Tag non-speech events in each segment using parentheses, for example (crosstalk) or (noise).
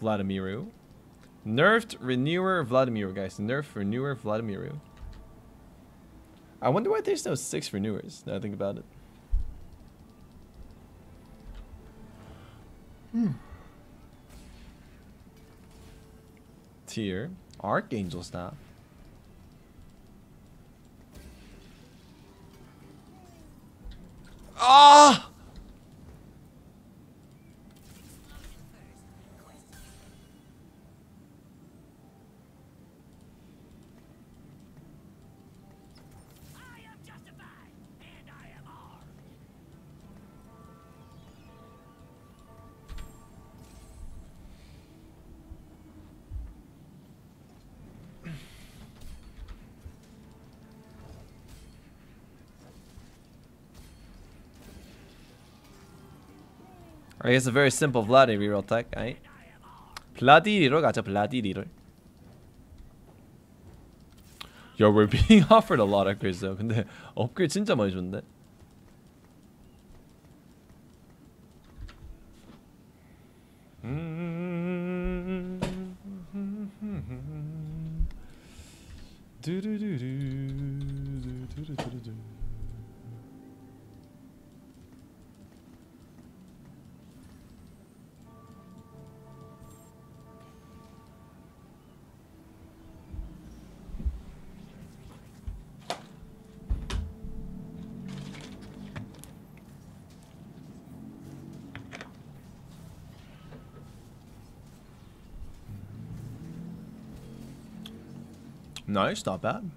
Vladimiru. Nerfed Renewer Vladimiru, guys. Nerfed Renewer Vladimiru. I wonder why there's no six Renewers, now I think about it. Hmm. Tier. Archangel Staff. Ah! I guess a very simple Vladdy reroll tech, right? 블라디 리롤 가자 블라디 리롤 Yo, we're being offered a lot of upgrades though 근데 업그레이드 진짜 많이 줬는데 Nice, not bad.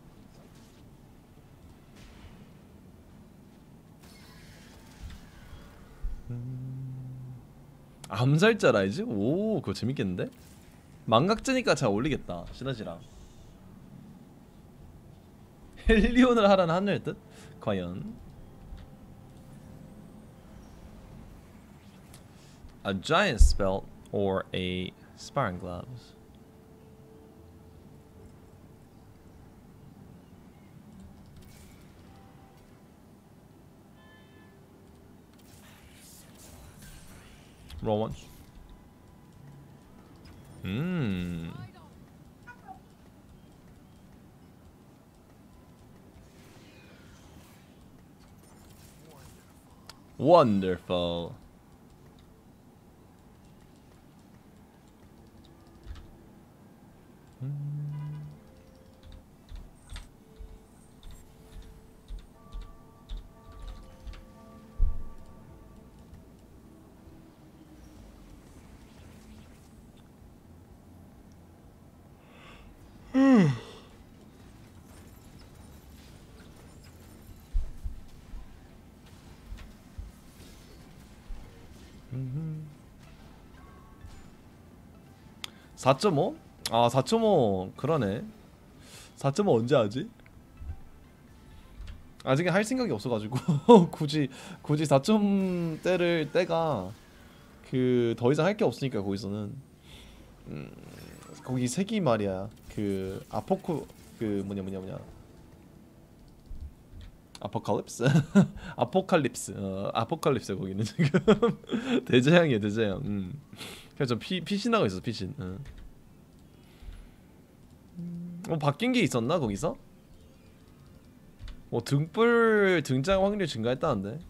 암살자 라이즈? 오, 그거 재밌겠는데? 망각자니까 잘 어울리겠다, 시너지랑. 헬리온을 하라는 하늘 뜻? 과연? A giant spell or a sparring gloves? Roll once. Mmm. Wonderful. (4.5) 아 (4.5) 그러네. (4.5) 언제 하지? 아직 할 생각이 없어가지고 (laughs) 굳이 굳이 4점대를 때가 그 더 이상 할 게 없으니까 거기서는. 음, 거기 색이 말이야. 그 아포코 그 뭐냐 뭐냐 뭐냐. 아포칼립스? (laughs) 아포칼립스. 어, 아포칼립스 거기는 지금. (laughs) 대재앙이야 대재앙 음. 그래서 피 피신 나고 있어 피신 응. 어 바뀐 게 있었나 거기서? 뭐 등불 등장 확률이 증가했다는데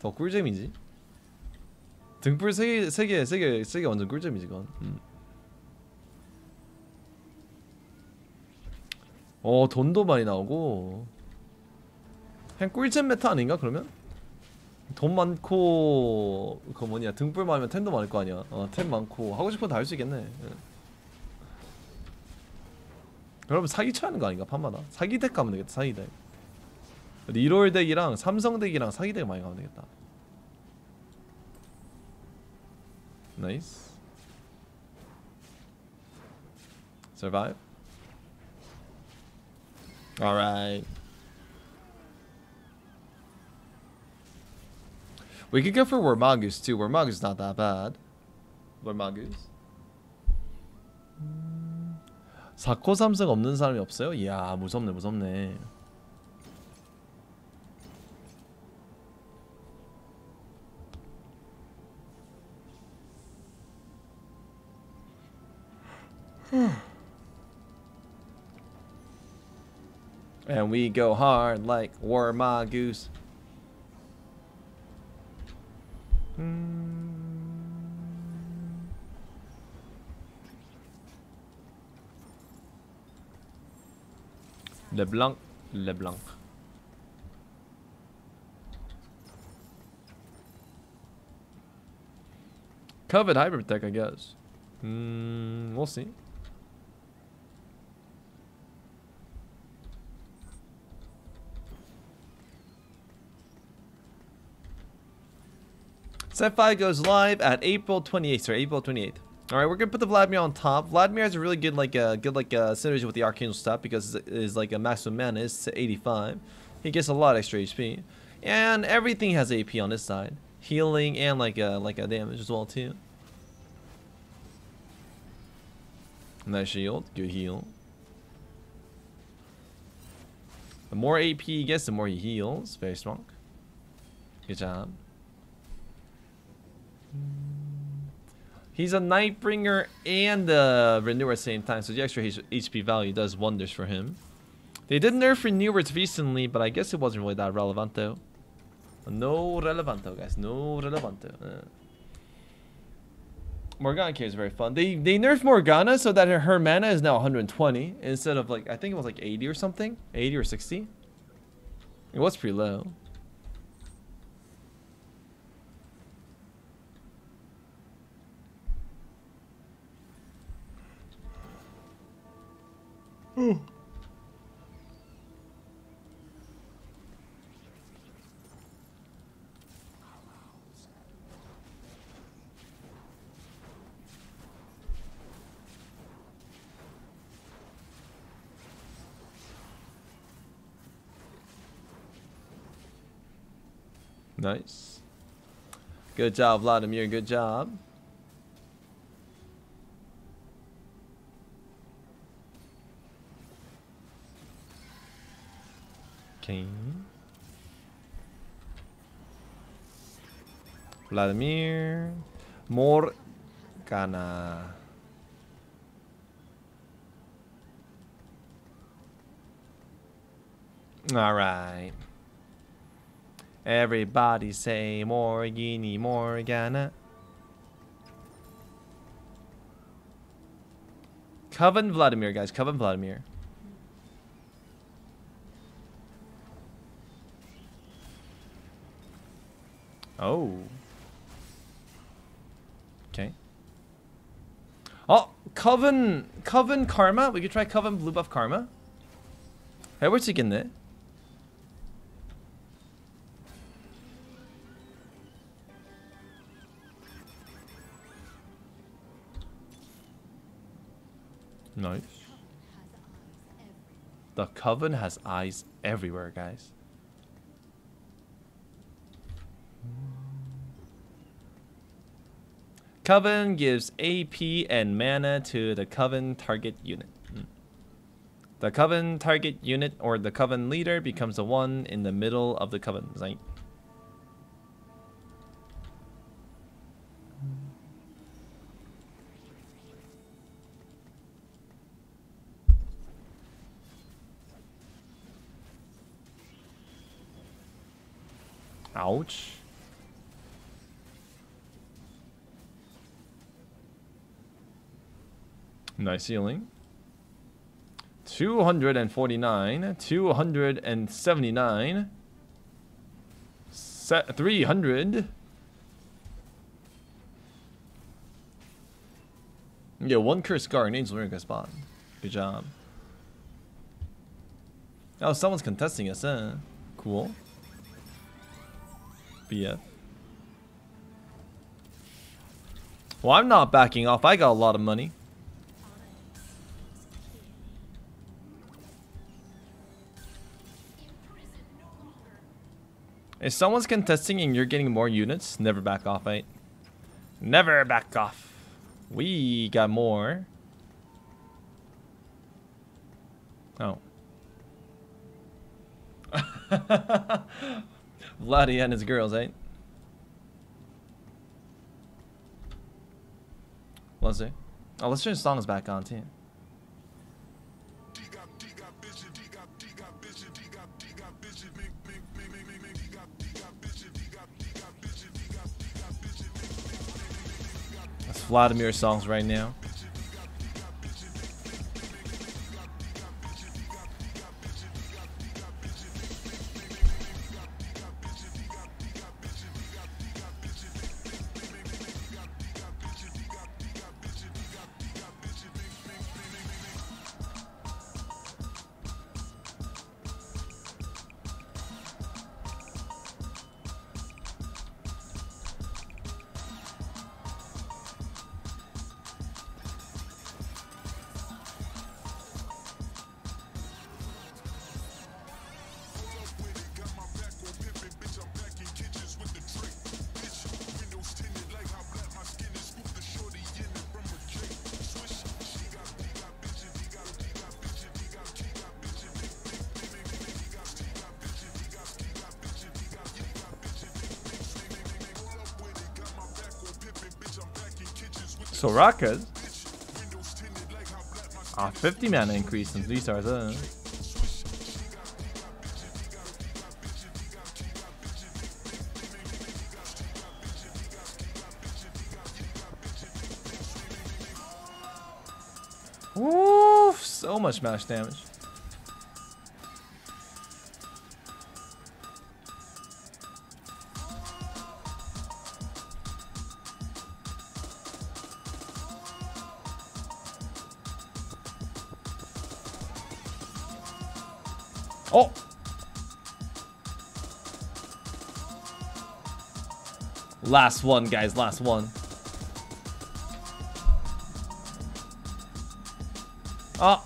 더 꿀잼이지 등불 세개 세개 세개 세개 완전 꿀잼이지 그건 음. 어 돈도 많이 나오고 그냥 꿀잼 메타 아닌가 그러면? 돈 많고 그 뭐냐 등불 많으면 템도 많을 거 아니야. 어 템 많고. 하고 싶은 거 다 할 수 있겠네. 예. 그러면 사기 쳐야 하는 거 아닌가 판마다? 사기 덱 가면 되겠다 사기 덱. 리롤 덱이랑 삼성 덱이랑 사기 덱 많이 가면 되겠다. 나이스. Survive. Alright We could go for Wormagus too. Wormagus not that bad. Wormagus. 4코 3승 없는 사람이 없어요? 이야 무섭네 무섭네 and we go hard like War LeBlanc, LeBlanc. Coven hybrid tech, I guess. Mm, we'll see. 5 goes live at April 28th, sorry, April 28th. All right, we're gonna put the Vladimir on top. Vladimir has a really good like uh, good like uh, synergy with the Archangel Staff because is like a maximum mana is 85. He gets a lot extra HP, and everything has AP on this side, healing and like a like a damage as well too. Nice shield, good heal. The more AP he gets, the more he heals. Very strong. Good job. He's a Nightbringer and a Renewer at the same time, so the extra HP value does wonders for him. They did nerf Renewers recently, but I guess it wasn't really that relevant though. No relevanto, guys. No relevanto. Uh. Morgana K is very fun. They they nerfed Morgana so that her, her mana is now 120 instead of like I think it was like 80 or something, 80 or 60. It was pretty low. Nice. Good job, Vladimir. Good job. Okay. Vladimir. Morgana. All right. Everybody say Morgini Morgana. Coven Vladimir, guys. Coven Vladimir. Oh. Okay. Oh, Coven, Coven Karma. We could try Coven Blue Buff Karma. Hey, what's he getting there? Nice. The Coven has eyes everywhere, guys. Coven gives AP and mana to the Coven target unit. The Coven target unit or the Coven leader becomes the one in the middle of the Coven. Right? Ouch. Nice ceiling. 249, 279, set 300. Yeah, one curse scar and angel ring spot. Good job. Oh, someone's contesting us, huh? Cool. BF. Well, I'm not backing off. I got a lot of money. If someone's contesting and you're getting more units, never back off, mate. Never back off. We got more. Oh. (laughs) Vladdy and his girls, eh? Let's see. Oh, let's turn songs back on, too. Vladimir songs right now. Sorakas? Ah, 50 mana increase in 3 stars, huh? Oof, so much mash damage. Last one, guys. Last one. Oh!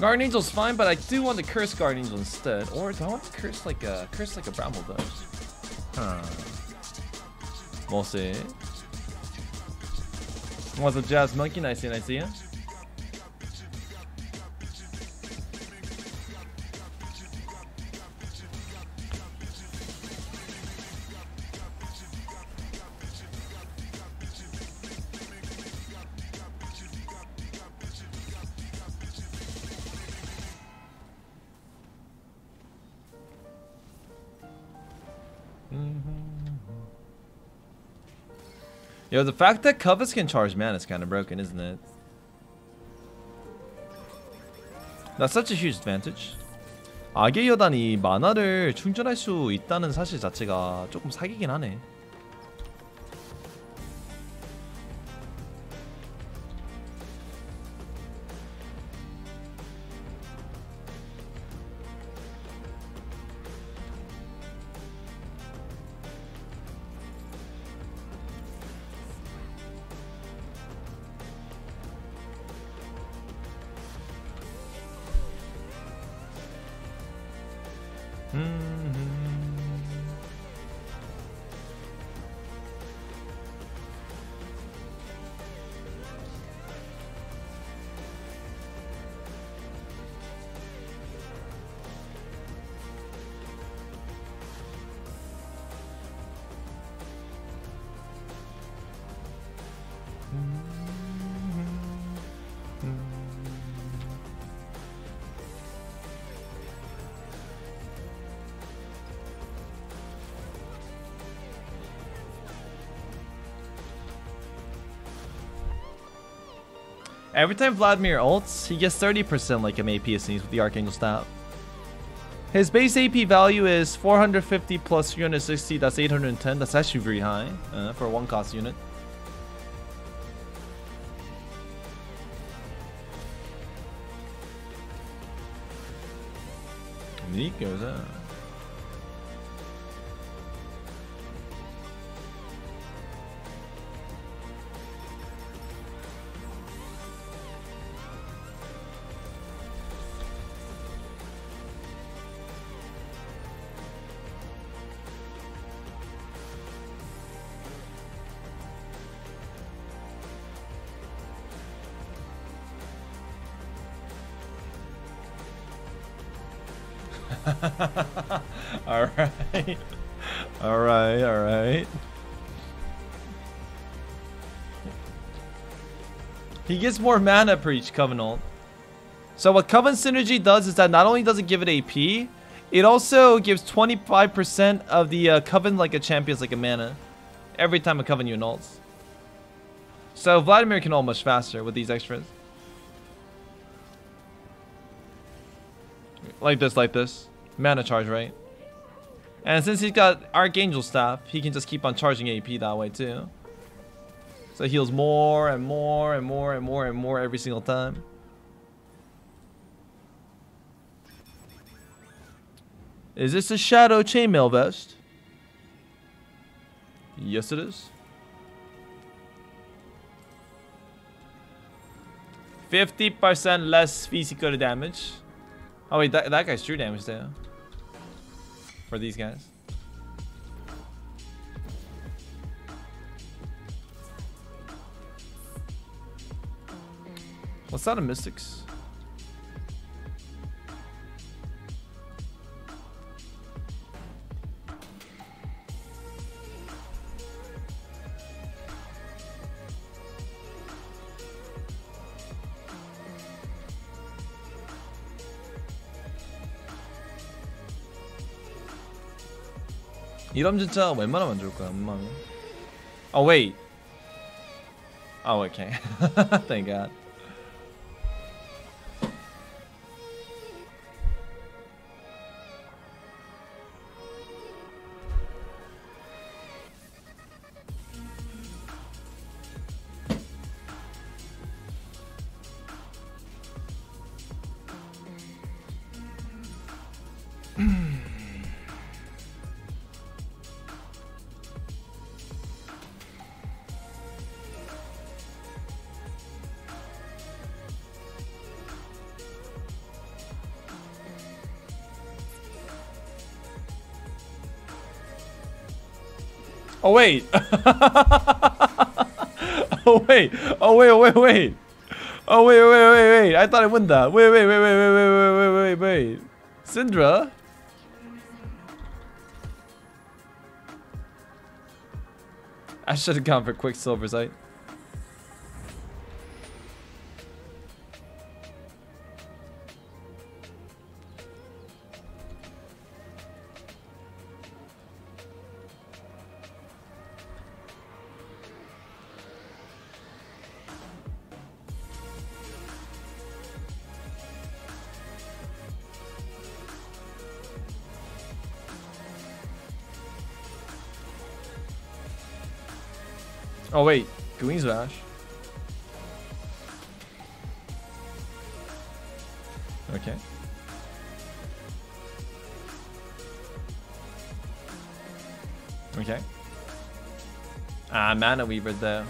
Guardian Angel's fine, but I do want to curse Guardian Angel instead. Or do I want to curse like a curse like a Bramble does? Huh. We'll see. What's up, Jazz Monkey? Nice, nice, see ya. Yo, the fact that Covers can charge man is kind of broken, isn't it? That's such a huge advantage. 악의 여단이 만화를 충전할 수 있다는 사실 자체가 조금 사기긴 하네. Every time Vladimir ults, he gets 30% like MAP sneeze with the Archangel Staff. His base AP value is 450 plus 360, that's 810. That's actually very high uh, for a one cost unit. Neat goes out. (laughs) alright. Alright, alright. He gets more mana per each Covenant. So what Coven Synergy does is that not only does it give it AP, it also gives 25% of the uh, Coven like a champion's like a mana. Every time a Coven you. So Vladimir can ult much faster with these extras. Like this, like this. Mana charge, right? And since he's got Archangel Staff, he can just keep on charging AP that way too. So it heals more and more and more and more and more every single time. Is this a Shadow Chainmail Vest? Yes, it is. 50% less physical damage. Oh wait, that, that guy's true damage though. For these guys. What's that a Mystics? 이러면 진짜 웬만하면 좋을 거야, 웬만하면. Oh wait. Oh okay. Thank God. Oh wait. oh wait. Oh wait. Wait. Wait. Oh wait. Wait. Wait. Wait. I thought I won that. Wait. Wait. Wait. Wait. Wait. Wait. Wait. Wait. Wait. Wait. Syndra. I should have gone for Quicksilver's right? Oh wait, Queen's Bash. Okay. Okay. Ah, Mana Weaver there.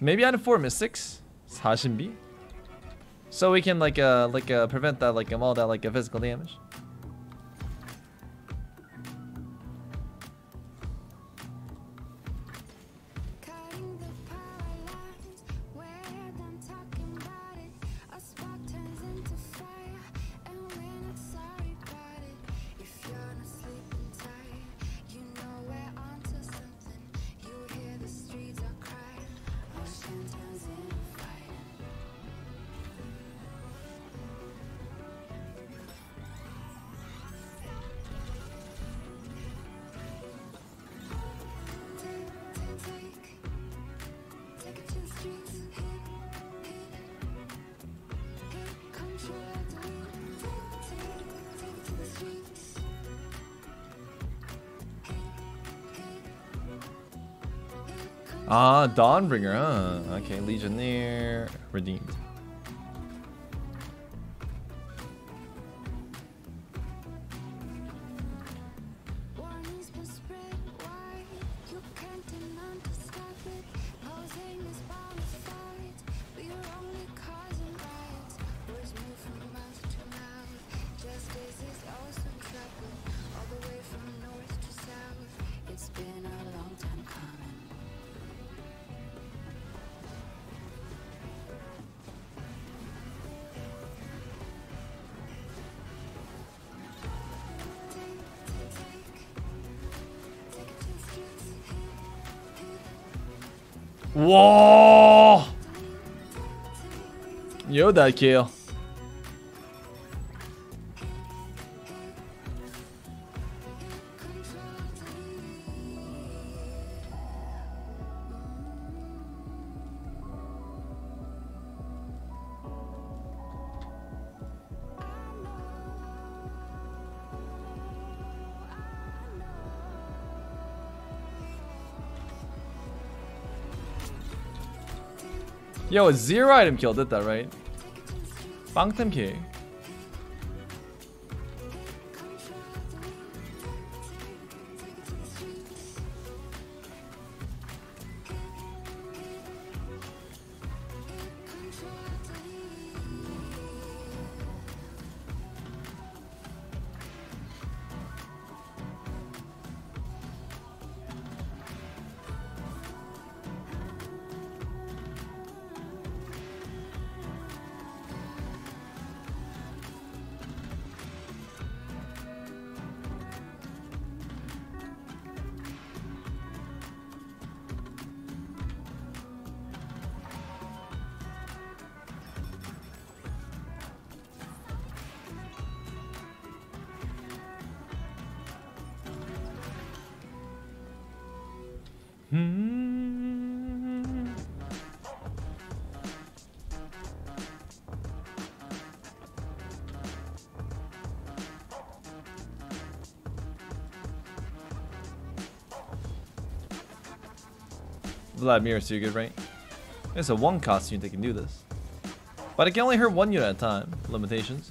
Maybe out of four mystics, Hashimbi. So we can like uh like uh prevent that like um, all that like uh, physical damage. Ah, Dawnbringer, huh? Okay, Legionnaire, redeemed. Whoa! Yo, that kill. Yo, a zero item kill did that, right? Bang 빵템 킬. 음. Vladimir is too good, right? It's a one costume that can do this. But it can only hurt one unit at a time. Limitations.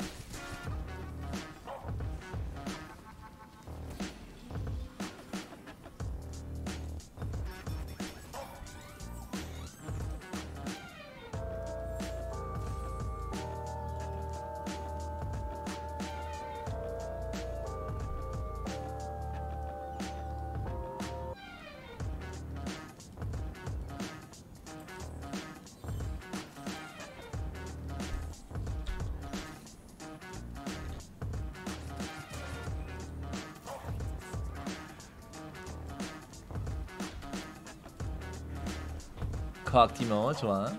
과학 팀어 좋아.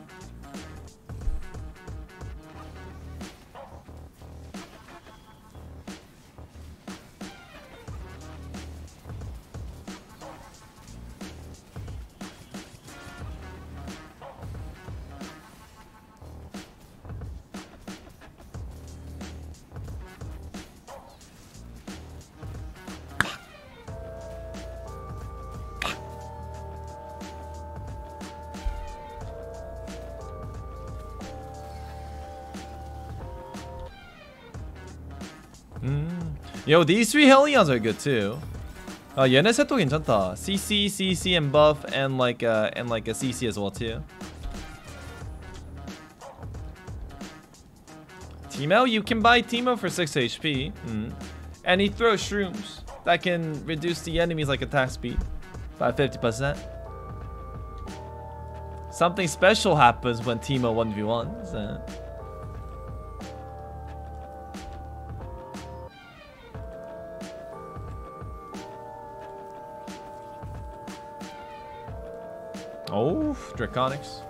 Yo, these three Hellions are good too. yeah uh, 얘네 셋도 괜찮다. CC, CC, and buff, and like, uh, and like a CC as well too. Teemo, you can buy Teemo for 6 HP. Mm. And he throws shrooms that can reduce the enemy's like attack speed by 50%. Something special happens when Teemo 1v1s. Oh, Draconics.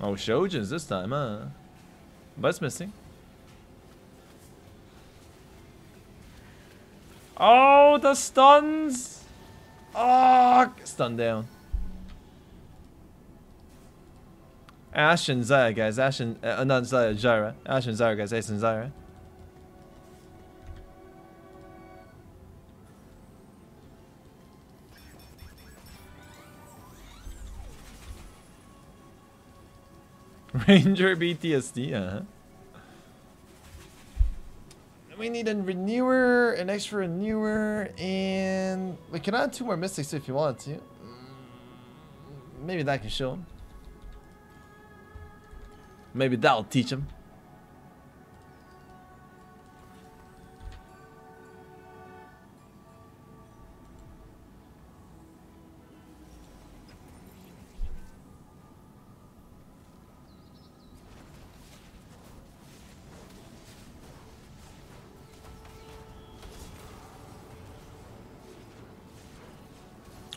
Oh, Shojin's this time, huh? But it's missing. Oh, the stuns! Oh, stun down. Ashe and Zyra, guys. Ashe and uh, not Zyra, Zyra. Ashe and Zyra, guys. Ace and Zyra. (laughs) Ranger BTSD, uh huh. We need a renewer, an extra renewer, and we can add two more mystics if you want to. Mm, Maybe that can show him. Maybe that'll teach him.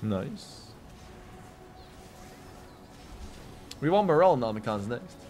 Nice. We want Morellonomicons next.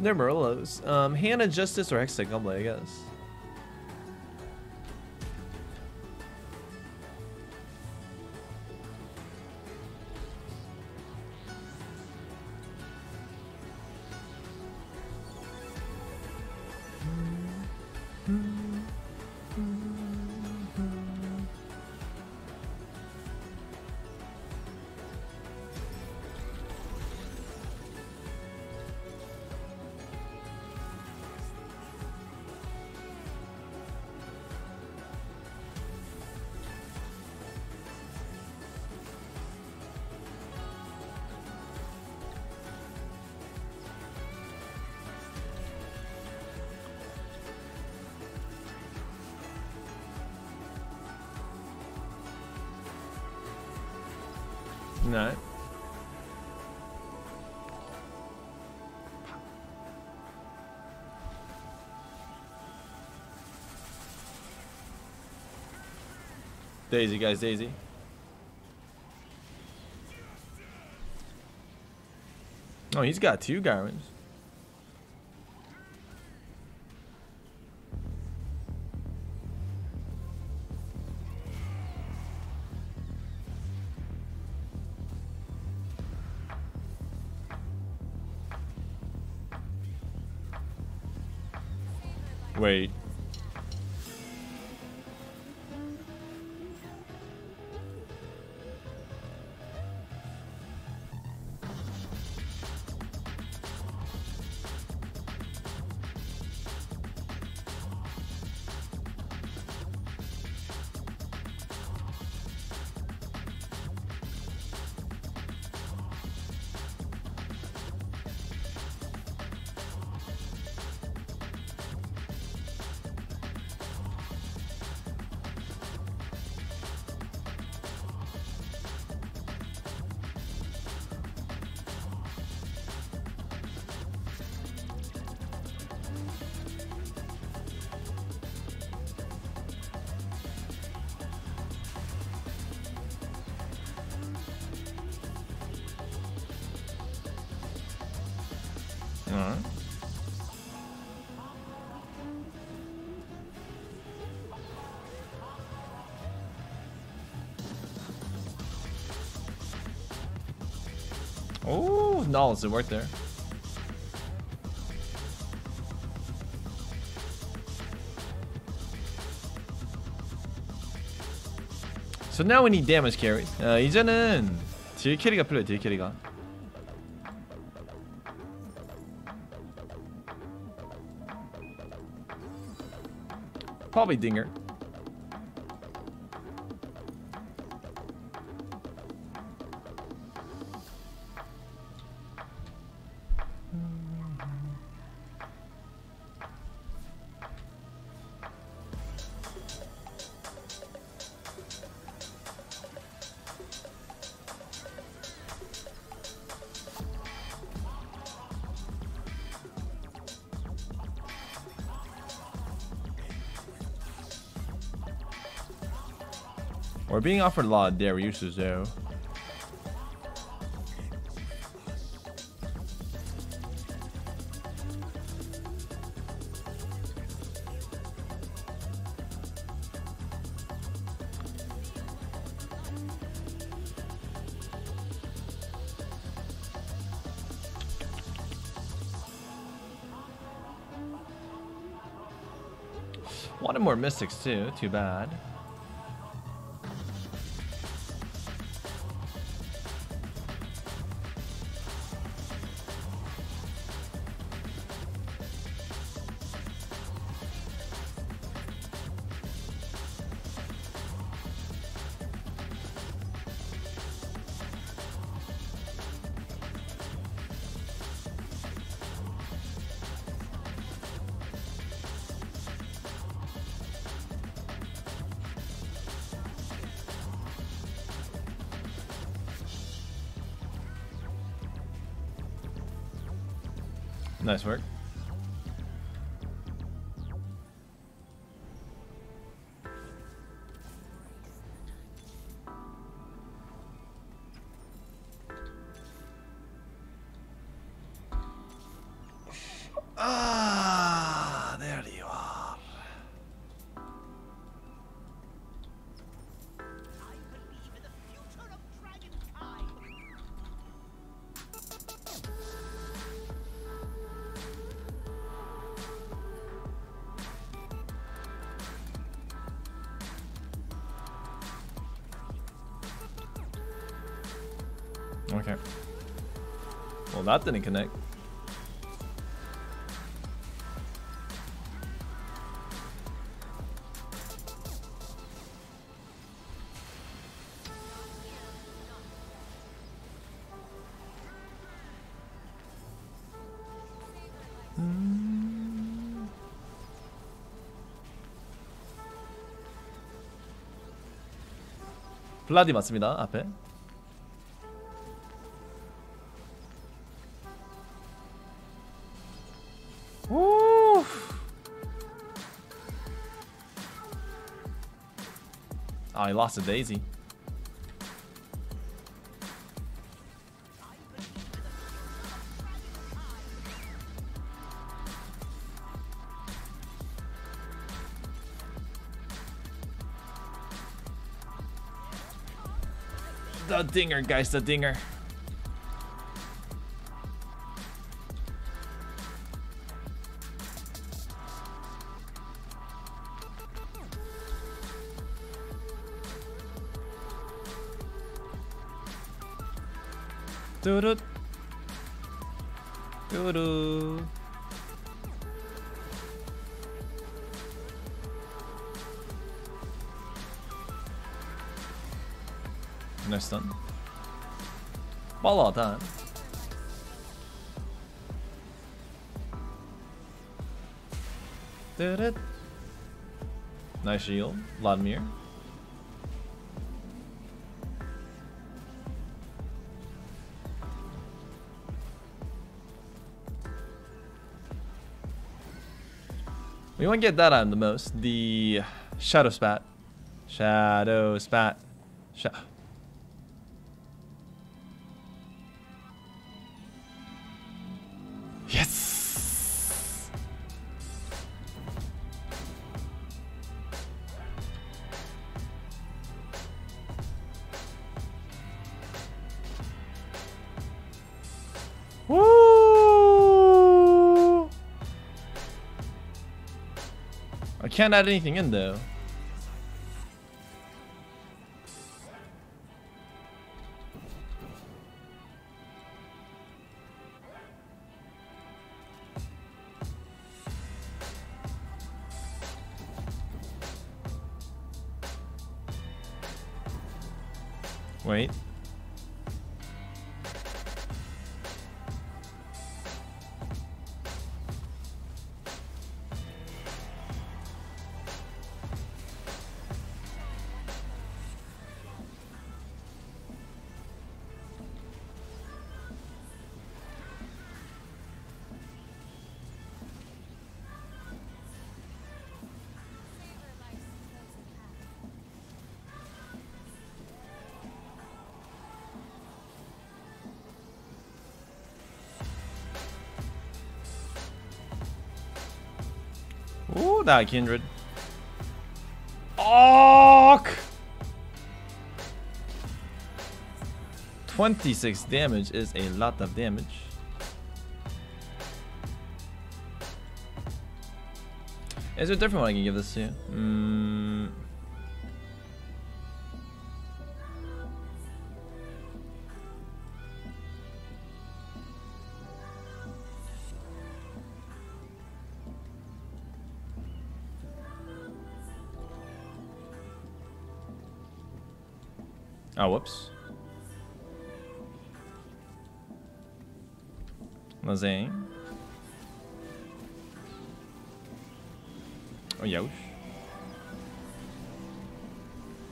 They're Merlots. Um, Hand of Justice or Hextech I guess. No. Daisy, guys, Daisy. Oh, he's got two Garments. Wait. Oh, no, it worked there. So now we need damage carries. 어, 이제는 딜 캐리가 필요해, 딜 캐리가. Probably Dinger. We're being offered a lot of dairy uses though. Wanted more mystics too, too bad. Nice work. Okay. Well, that didn't connect. 블라디 맞습니다. 앞에. Lost a daisy. The dinger, guys, the dinger. Doo-doo. Doo-doo. Nice stun. Vallahi time. Did it? Nice shield, Vladimir. We want to get that on the most. The Shadow Spat. Shadow Spat. Sha can't add anything in though. That kindred. Oh! 26 damage is a lot of damage. Is there a different one I can give this to? Mm. Oh, Yosh.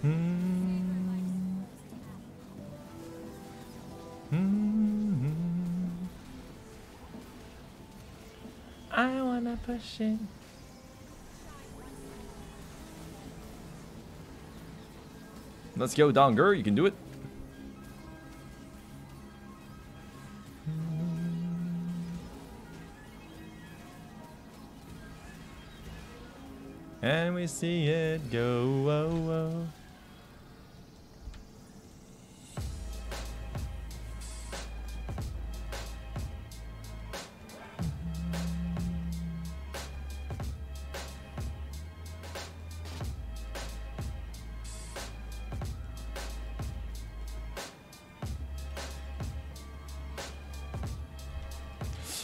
Hmm. Hmm. I wanna push it. Let's go, Donger. You can do it. We see it go. Whoa, whoa.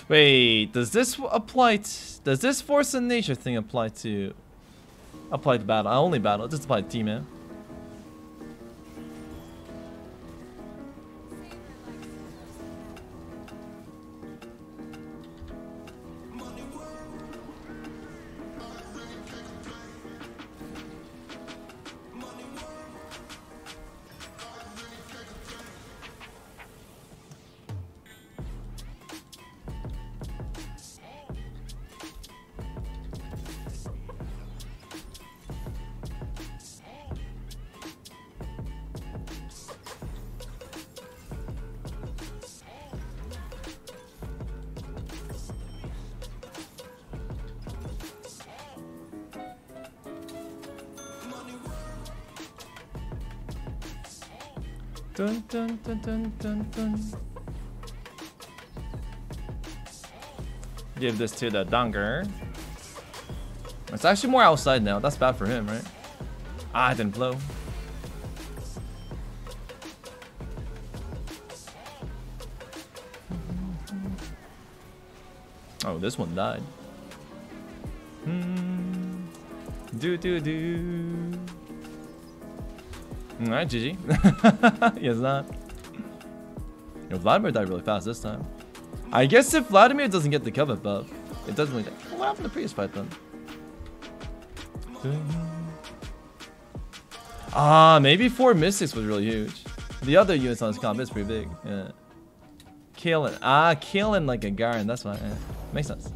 Wait, does this apply does this Force of Nature thing apply to apply to battle? I only battle. It doesn't apply Dun dun dun dun dun dun. Give this to the Donger. It's actually more outside now. That's bad for him, right? Ah, it didn't blow. Oh, this one died. Hmm. Do do do. Alright, GG. (laughs) yes, not. Yo, Vladimir died really fast this time. I guess if Vladimir doesn't get the Coven buff, it doesn't really. Well, what happened to the previous fight then? Ah, maybe four mystics was really huge. The other units on this comp is pretty big. Yeah. Killing. Ah, killing like a Garen. That's why. Yeah. Makes sense.